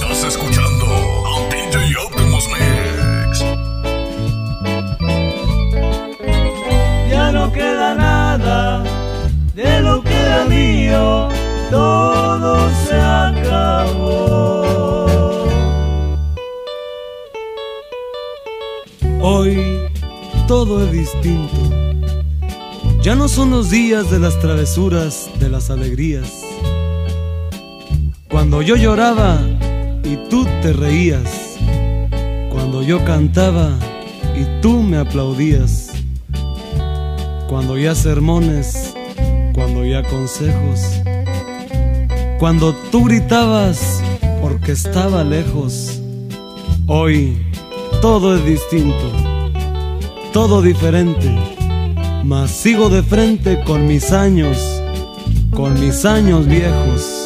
Estás escuchando a DJ Optimus Mix. Ya no queda nada de lo que era mío, todo se acabó. Hoy todo es distinto. Ya no son los días de las travesuras, de las alegrías. Cuando yo lloraba y tú te reías. Cuando yo cantaba y tú me aplaudías. Cuando ya sermones, cuando ya consejos. Cuando tú gritabas porque estaba lejos. Hoy todo es distinto, todo diferente, mas sigo de frente con mis años, con mis años viejos.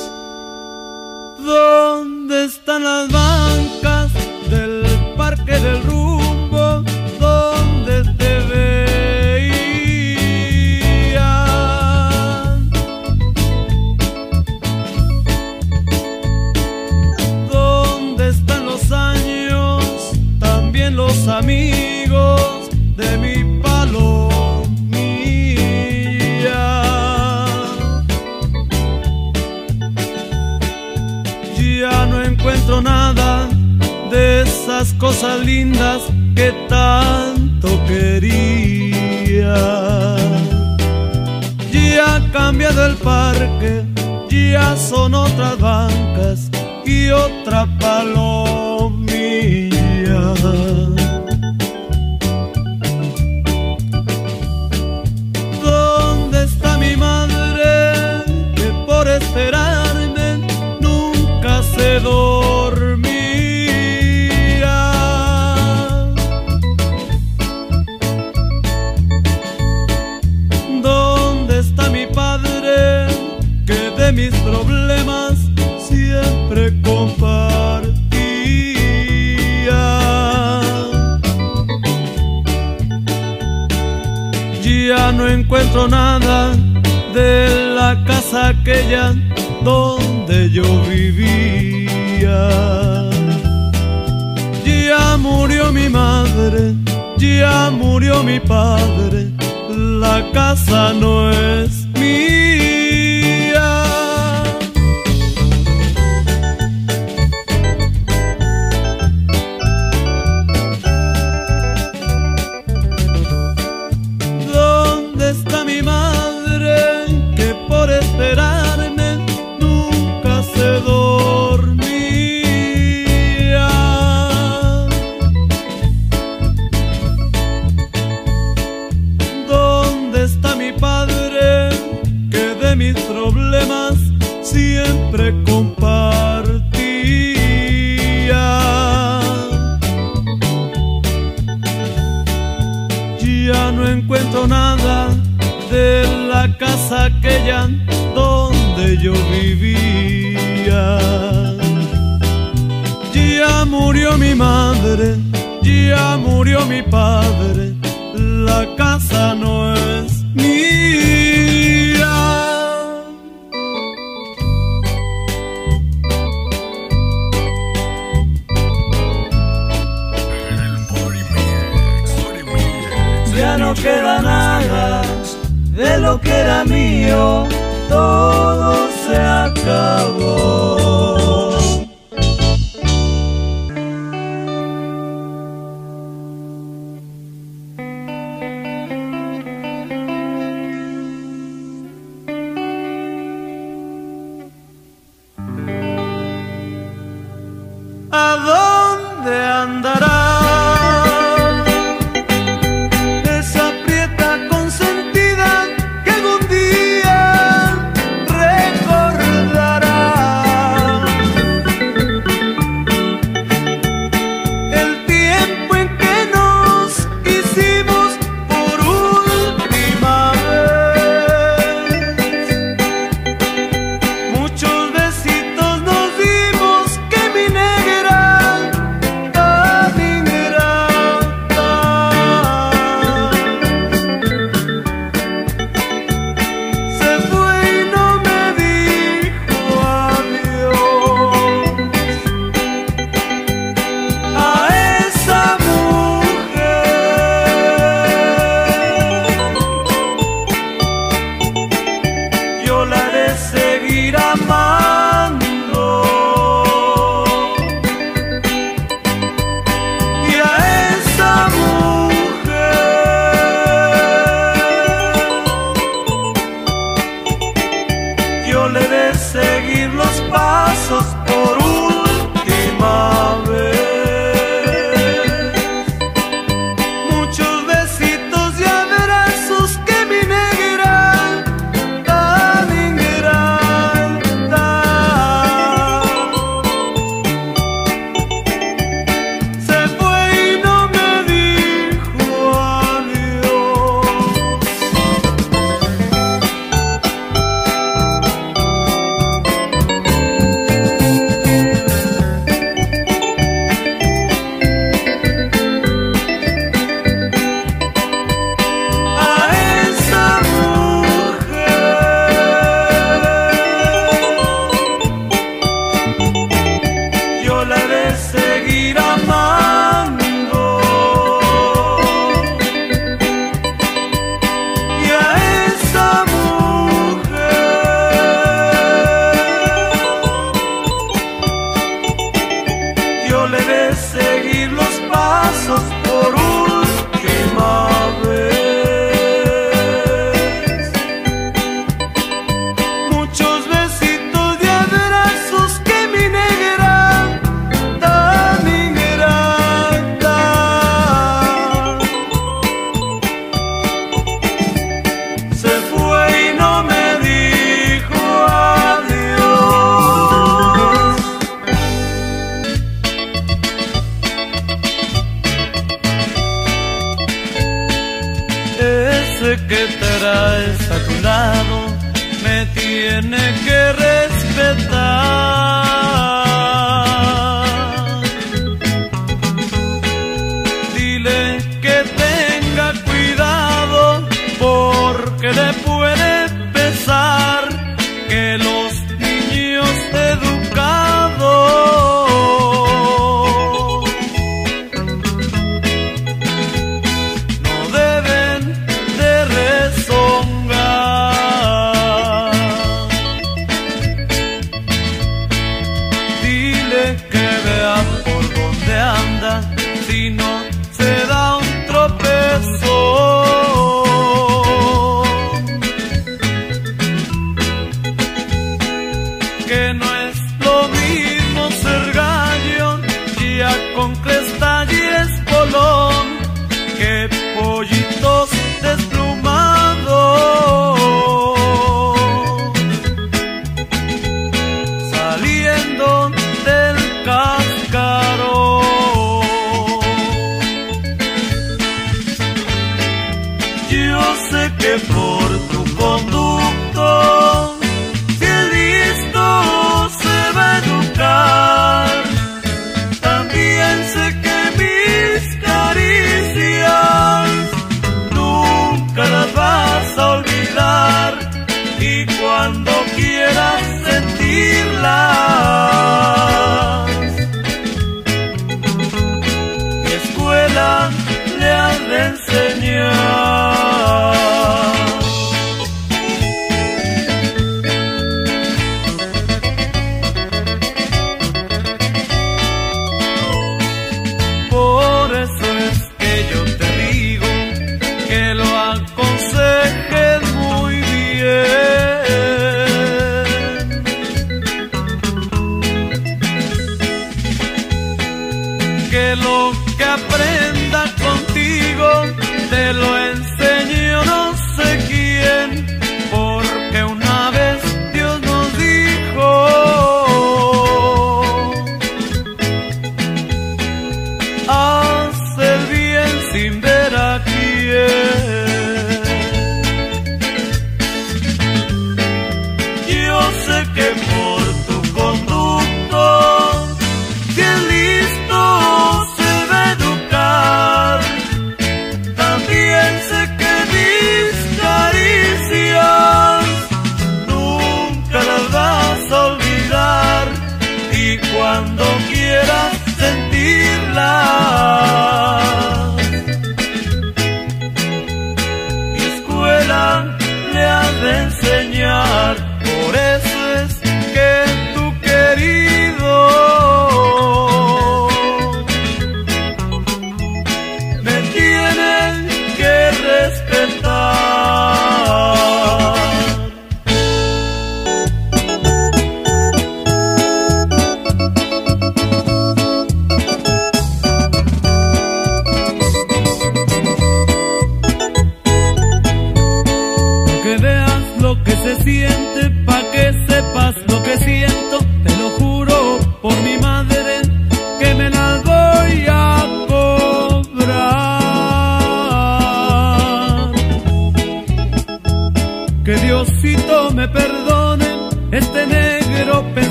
Problemas siempre compartía? Ya no encuentro nada de la casa aquella donde yo vivía. Ya murió mi madre, ya murió mi padre, la casa no es Ya no encuentro nada de la casa aquella donde yo vivía. Ya murió mi madre, ya murió mi padre, la casa no es mía. Era mío, todo se acabó.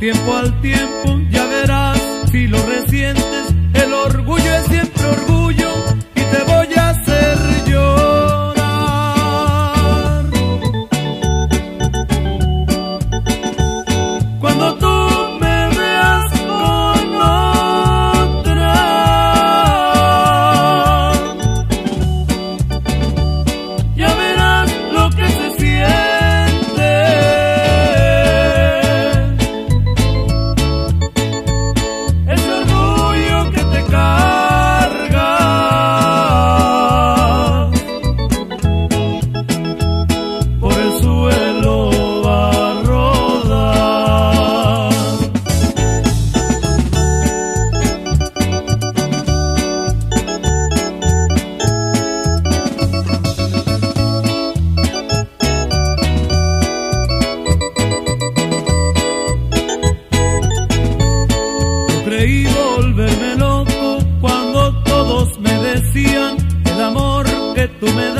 tiempo al tiempo, ya verás si lo resientes. expresión el amor que tú me das.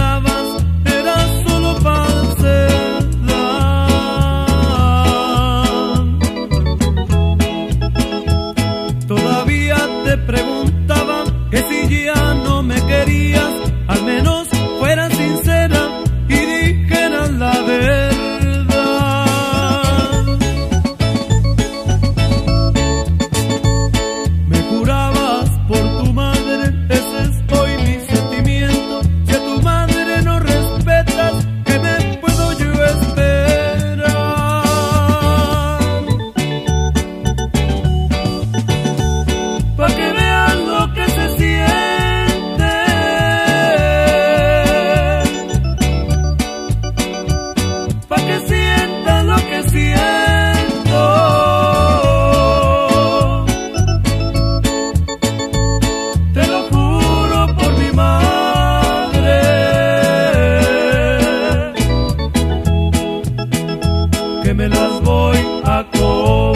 mientras voy a cor.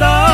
간다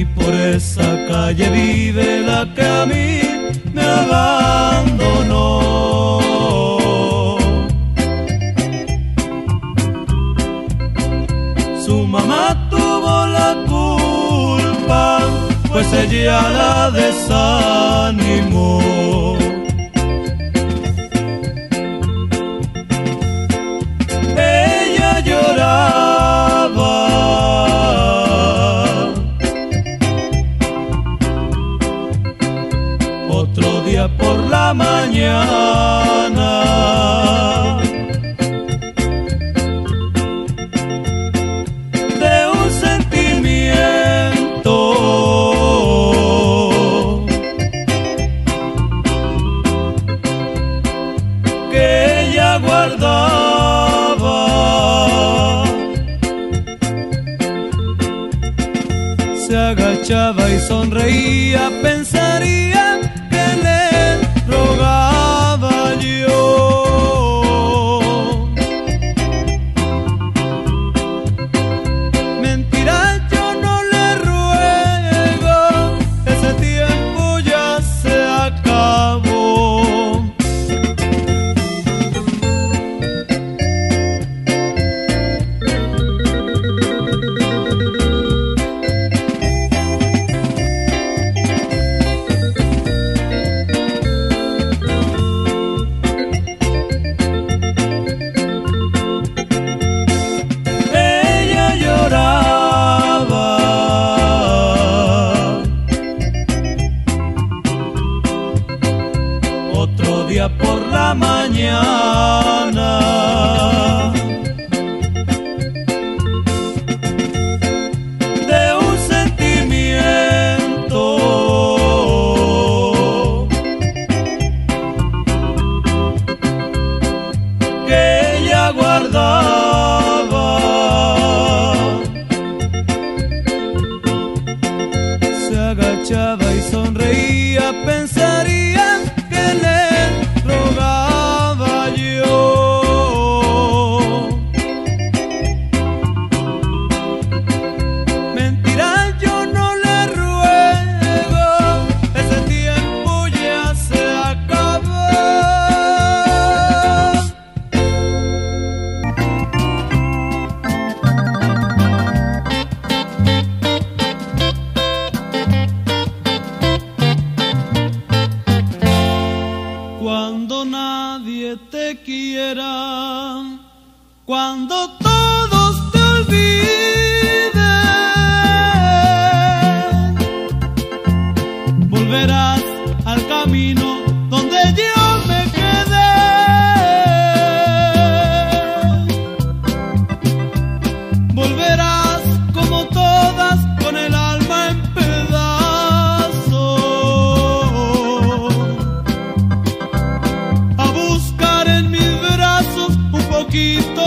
y por esa calle vive la que a mí me abandonó. Su mamá tuvo la culpa, pues ella la desanimó. mañana. Agachaba y sonreía, pensaría que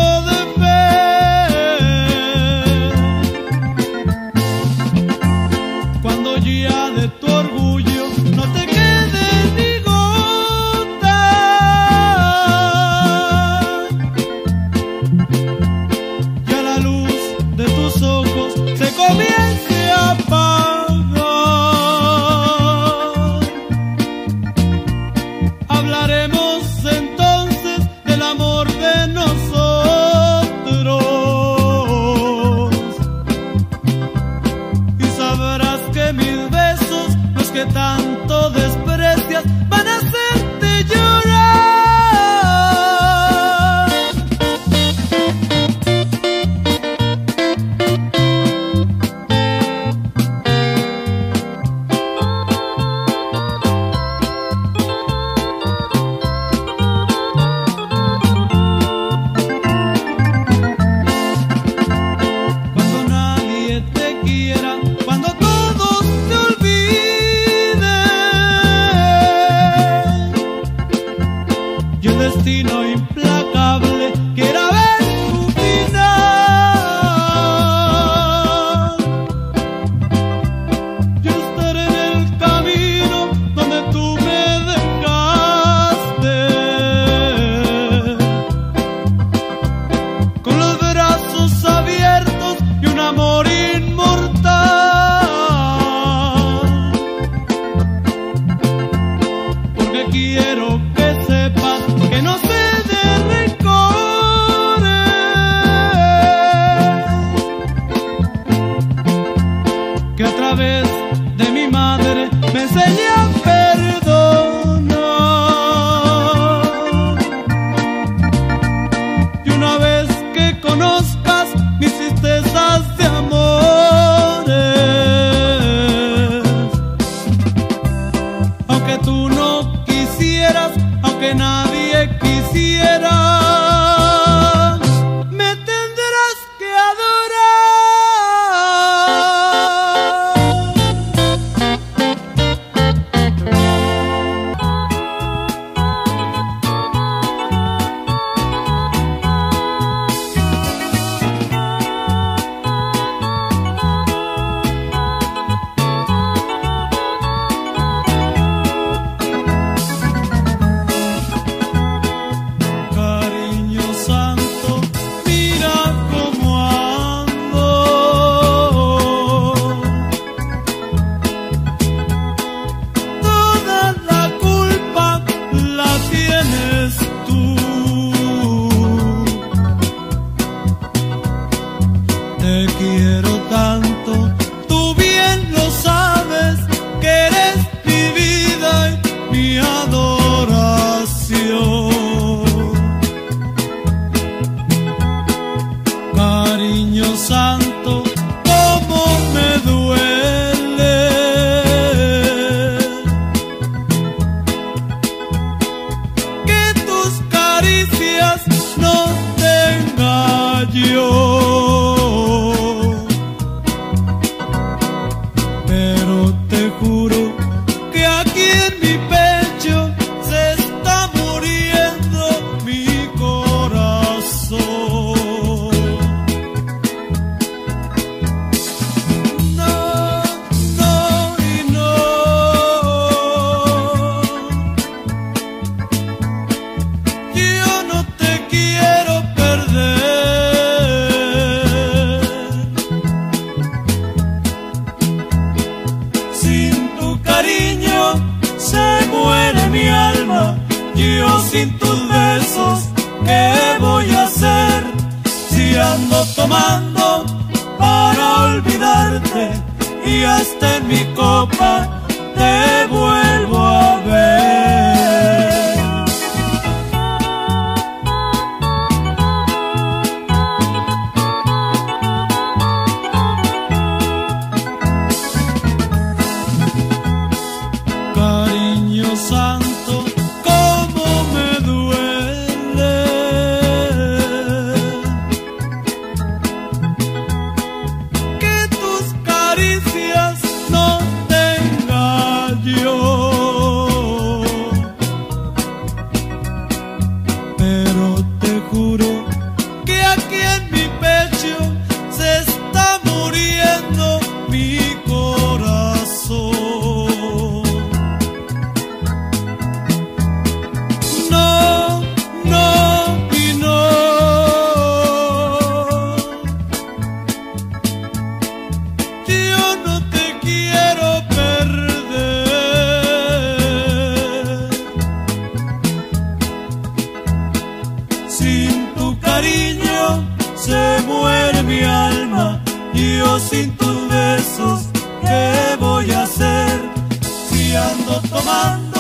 puedo.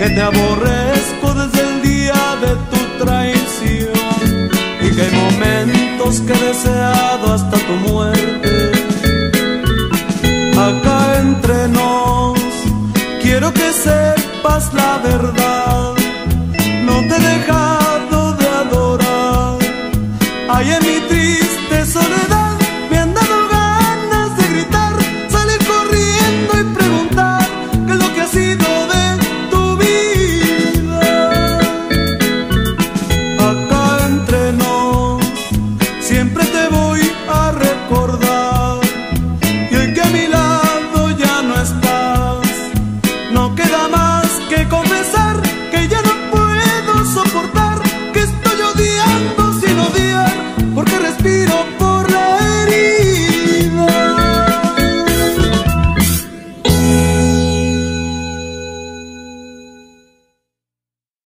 que te aborrezco desde el día de tu traición y que momentos que he deseado hasta tu muerte. Acá entre nos, quiero que sepas la verdad, no te he dejado de adorar, hay en mi tristeza